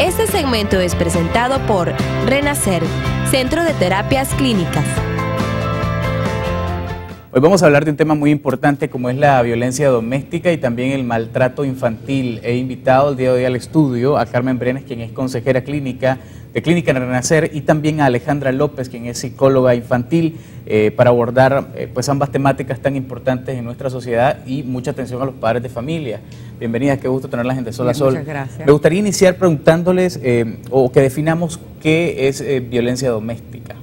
Este segmento es presentado por Renacer, Centro de Terapias Clínicas. Hoy vamos a hablar de un tema muy importante como es la violencia doméstica y también el maltrato infantil. He invitado el día de hoy al estudio a Carmen Brenes, quien es consejera clínica de Clínica Renacer, y también a Alejandra López, quien es psicóloga infantil, eh, para abordar eh, pues ambas temáticas tan importantes en nuestra sociedad y mucha atención a los padres de familia. Bienvenidas, qué gusto tenerlas en De Sol a Sol. Muchas gracias. Me gustaría iniciar preguntándoles eh, o que definamos qué es violencia doméstica.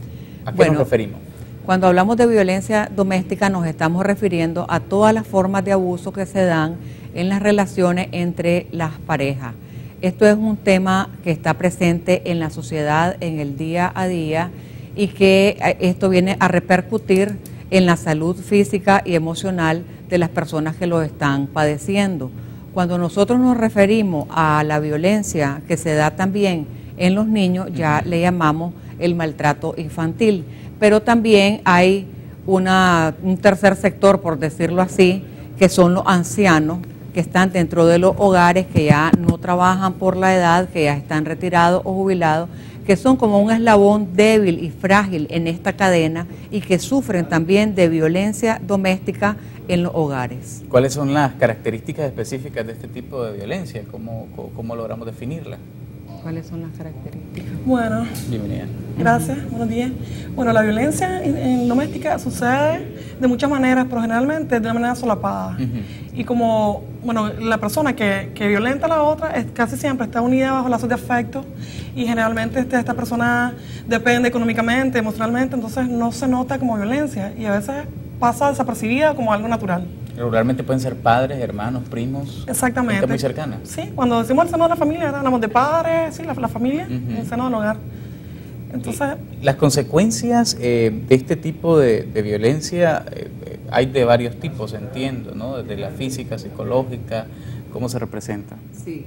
¿A qué nos referimos? Cuando hablamos de violencia doméstica nos estamos refiriendo a todas las formas de abuso que se dan en las relaciones entre las parejas. Esto es un tema que está presente en la sociedad en el día a día y que eh, esto viene a repercutir en la salud física y emocional de las personas que lo están padeciendo. Cuando nosotros nos referimos a la violencia que se da también en los niños, ya le llamamos el maltrato infantil pero también hay una, un tercer sector, por decirlo así, que son los ancianos que están dentro de los hogares, que ya no trabajan por la edad, que ya están retirados o jubilados, que son como un eslabón débil y frágil en esta cadena y que sufren también de violencia doméstica en los hogares. ¿Cuáles son las características específicas de este tipo de violencia? ¿Cómo, cómo logramos definirla? ¿Cuáles son las características? Bueno, bienvenida. Gracias, buenos días. Bueno, la violencia en, doméstica sucede de muchas maneras, pero generalmente de una manera solapada. Y como, bueno, la persona que, que, violenta a la otra es, casi siempre está unida bajo lazos de afecto y generalmente este, esta persona depende económicamente, emocionalmente, entonces no se nota como violencia y a veces pasa desapercibida como algo natural. Regularmente pueden ser padres, hermanos, primos. Exactamente. muy cercana. Sí, cuando decimos el seno de la familia, hablamos de padres, sí, la, familia, el seno del hogar. Entonces, las consecuencias eh, de este tipo de, violencia eh, hay de varios tipos, entiendo, ¿no? Desde la física, psicológica, ¿cómo se representa? Sí.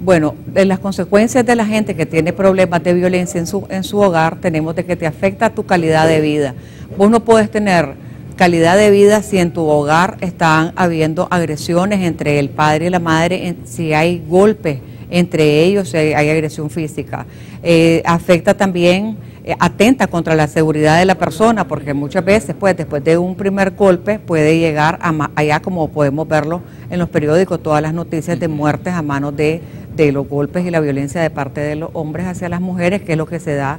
Bueno, de las consecuencias de la gente que tiene problemas de violencia en su, en su hogar, tenemos de que te afecta tu calidad de vida. Vos no puedes tener calidad de vida si en tu hogar están habiendo agresiones entre el padre y la madre, si hay golpes entre ellos, si hay, agresión física. Eh, afecta también, eh, atenta contra la seguridad de la persona, porque muchas veces, pues, después de un primer golpe, puede llegar a allá, como podemos verlo en los periódicos, todas las noticias de muertes a manos de, de los golpes y la violencia de parte de los hombres hacia las mujeres, que es lo que se da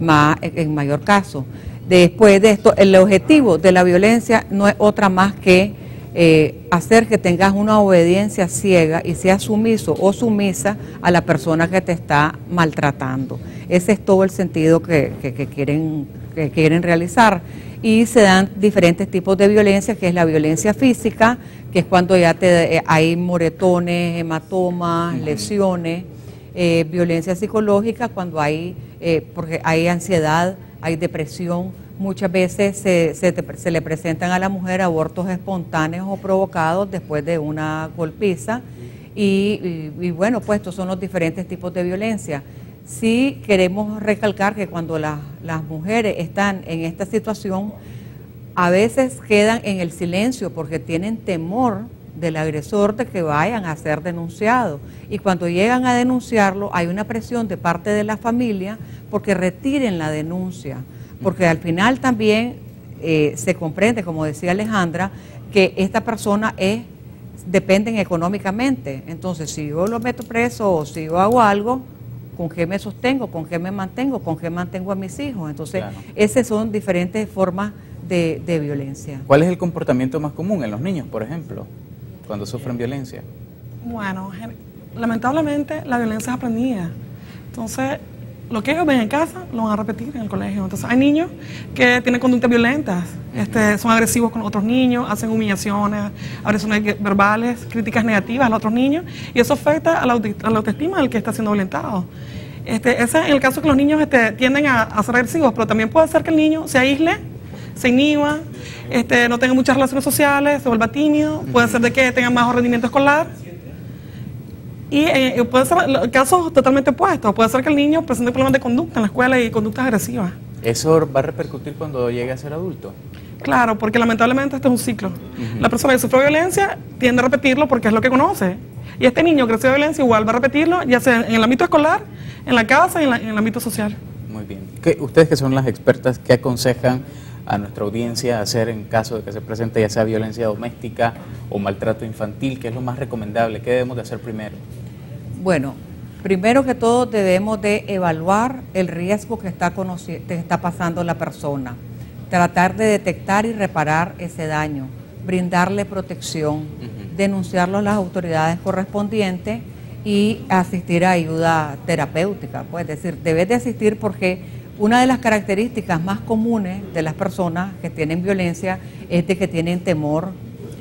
más en mayor caso. Después de esto, el objetivo de la violencia no es otra más que eh, hacer que tengas una obediencia ciega y seas sumiso o sumisa a la persona que te está maltratando. Ese es todo el sentido que, quieren, que quieren realizar. Y se dan diferentes tipos de violencia, que es la violencia física, que es cuando ya te, eh, hay moretones, hematomas, lesiones. Eh, violencia psicológica, cuando hay, porque hay ansiedad, hay depresión, muchas veces se, le presentan a la mujer abortos espontáneos o provocados después de una golpiza y, bueno, pues estos son los diferentes tipos de violencia. Sí queremos recalcar que cuando las mujeres están en esta situación, a veces quedan en el silencio porque tienen temor del agresor de que vayan a ser denunciados. Y cuando llegan a denunciarlo, hay una presión de parte de la familia porque retiren la denuncia, porque al final también eh, se comprende, como decía Alejandra, que esta persona es dependen económicamente. Entonces, si yo lo meto preso o si yo hago algo, ¿con qué me sostengo? ¿Con qué me mantengo? ¿Con qué mantengo a mis hijos? Entonces, esas son diferentes formas de, de, violencia. ¿Cuál es el comportamiento más común en los niños, por ejemplo, cuando sufren violencia? Bueno, lamentablemente la violencia es aprendida. Entonces, lo que ellos ven en casa lo van a repetir en el colegio. Entonces hay niños que tienen conductas violentas, este, son agresivos con otros niños, hacen humillaciones, agresiones verbales, críticas negativas a los otros niños y eso afecta a la, autoestima del que está siendo violentado. Este, ese es el caso que los niños este, tienden a, ser agresivos, pero también puede ser que el niño se aísle, se inhiba, este, no tenga muchas relaciones sociales, se vuelva tímido, puede ser de que tenga más rendimiento escolar y eh, puede ser casos totalmente opuestos. Puede ser que el niño presente problemas de conducta en la escuela y conductas agresivas. ¿Eso va a repercutir cuando llegue a ser adulto? Claro, porque lamentablemente este es un ciclo. La persona que sufre violencia tiende a repetirlo porque es lo que conoce. Y este niño creció de violencia, igual va a repetirlo, ya sea en el ámbito escolar, en la casa y en, en el ámbito social. Muy bien. ¿Qué, ustedes que son las expertas, ¿qué aconsejan a nuestra audiencia hacer en caso de que se presente ya sea violencia doméstica o maltrato infantil? ¿Qué es lo más recomendable? ¿Qué debemos de hacer primero? Bueno, primero que todo debemos de evaluar el riesgo que está, que está pasando la persona, tratar de detectar y reparar ese daño, brindarle protección, denunciarlo a las autoridades correspondientes y asistir a ayuda terapéutica. Pues, es decir, debes de asistir porque una de las características más comunes de las personas que tienen violencia es de que tienen temor,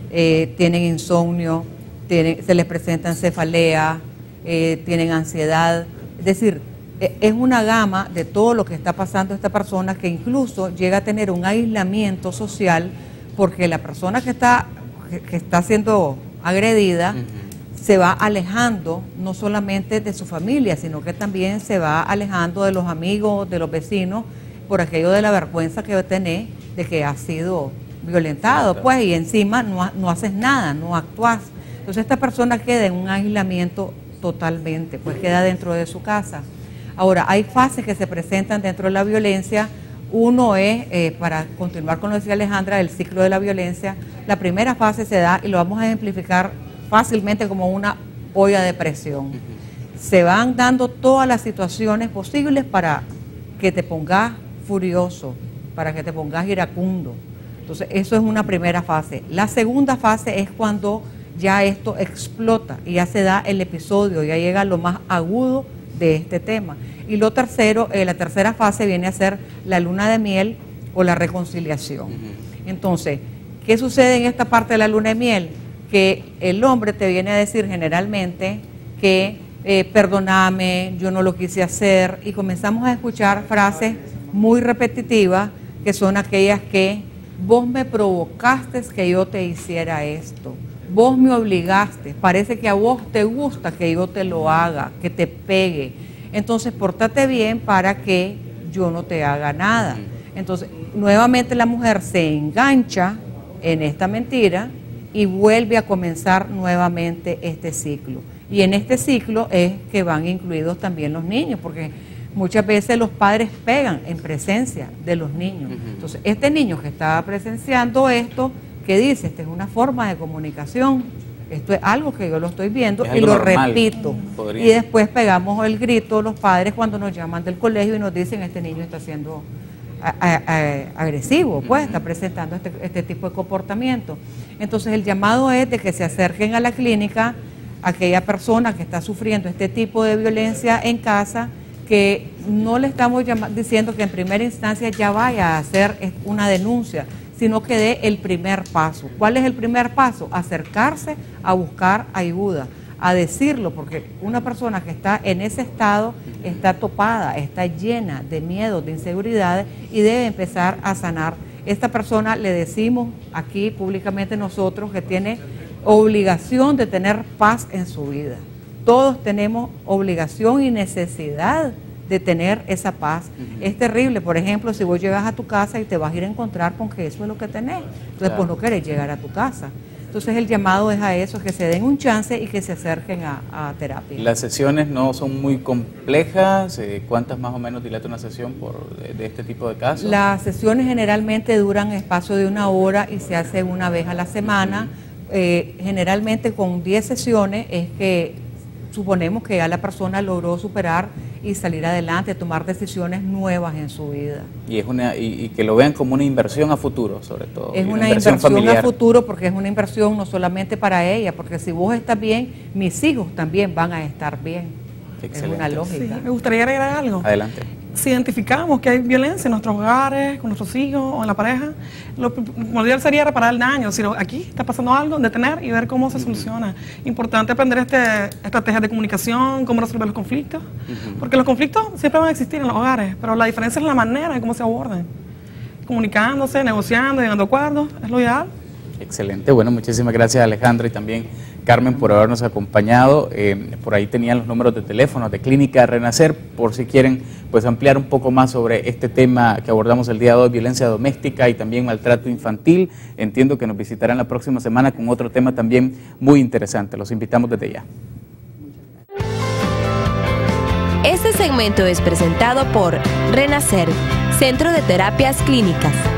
eh, tienen insomnio, se les presenta cefalea, eh, tienen ansiedad. Es decir, e, es una gama de todo lo que está pasando esta persona que incluso llega a tener un aislamiento social porque la persona que está, que está siendo agredida se va alejando no solamente de su familia, sino que también se va alejando de los amigos, de los vecinos, por aquello de la vergüenza que tener de que ha sido violentado, pues, y encima no, no haces nada, no actúas. Entonces esta persona queda en un aislamiento totalmente, pues queda dentro de su casa. Ahora, hay fases que se presentan dentro de la violencia. Uno es, eh, para continuar con lo que decía Alejandra, el ciclo de la violencia. La primera fase se da, y lo vamos a ejemplificar fácilmente como una olla de presión. Se van dando todas las situaciones posibles para que te pongas furioso, para que te pongas iracundo. Entonces, eso es una primera fase. La segunda fase es cuando ya esto explota y ya se da el episodio, ya llega lo más agudo de este tema. Y lo tercero, eh, la tercera fase viene a ser la luna de miel o la reconciliación. Entonces, ¿qué sucede en esta parte de la luna de miel? Que el hombre te viene a decir generalmente que eh, perdóname, yo no lo quise hacer, y comenzamos a escuchar frases muy repetitivas que son aquellas que vos me provocaste que yo te hiciera esto vos me obligaste, parece que a vos te gusta que yo te lo haga, que te pegue. Entonces, pórtate bien para que yo no te haga nada. Entonces, nuevamente la mujer se engancha en esta mentira y vuelve a comenzar nuevamente este ciclo. Y en este ciclo es que van incluidos también los niños, porque muchas veces los padres pegan en presencia de los niños. Entonces, este niño que estaba presenciando esto, que dice, esta es una forma de comunicación, esto es algo que yo lo estoy viendo y lo repito. Y después pegamos el grito los padres cuando nos llaman del colegio y nos dicen, este niño está siendo agresivo, pues está presentando este, este, tipo de comportamiento. Entonces el llamado es de que se acerquen a la clínica aquella persona que está sufriendo este tipo de violencia en casa, que no le estamos diciendo que en primera instancia ya vaya a hacer una denuncia, sino que dé el primer paso. ¿Cuál es el primer paso? Acercarse a buscar ayuda, a decirlo, porque una persona que está en ese estado está topada, está llena de miedo, de inseguridades y debe empezar a sanar. Esta persona le decimos aquí públicamente nosotros que tiene obligación de tener paz en su vida. Todos tenemos obligación y necesidad de tener esa paz. Es terrible, por ejemplo, si vos llegas a tu casa y te vas a ir a encontrar con que eso es lo que tenés, entonces pues no querés llegar a tu casa. Entonces el llamado es a eso, que se den un chance y que se acerquen a, terapia. Las sesiones no son muy complejas, eh, ¿cuántas más o menos dilata una sesión por, de, este tipo de casos? Las sesiones generalmente duran espacio de una hora y se hace una vez a la semana. Eh, generalmente con 10 sesiones es que suponemos que ya la persona logró superar y salir adelante, tomar decisiones nuevas en su vida. Y, es una, y, que lo vean como una inversión a futuro, sobre todo. Es una, inversión, a futuro porque es una inversión no solamente para ella, porque si vos estás bien, mis hijos también van a estar bien. Es una lógica. me gustaría agregar algo. Adelante si identificamos que hay violencia en nuestros hogares, con nuestros hijos o en la pareja, lo primordial sería reparar el daño. Si aquí está pasando algo, detener y ver cómo se soluciona. Importante aprender este, estrategias de comunicación, cómo resolver los conflictos, porque los conflictos siempre van a existir en los hogares, pero la diferencia es la manera en cómo se aborden. Comunicándose, negociando, llegando a acuerdos, es lo ideal. Excelente, bueno, muchísimas gracias Alejandra y también Carmen por habernos acompañado. Eh, por ahí tenían los números de teléfono de Clínica Renacer, por si quieren pues ampliar un poco más sobre este tema que abordamos el día de violencia doméstica y también maltrato infantil. Entiendo que nos visitarán la próxima semana con otro tema también muy interesante. Los invitamos desde ya. Este segmento es presentado por Renacer, Centro de Terapias Clínicas.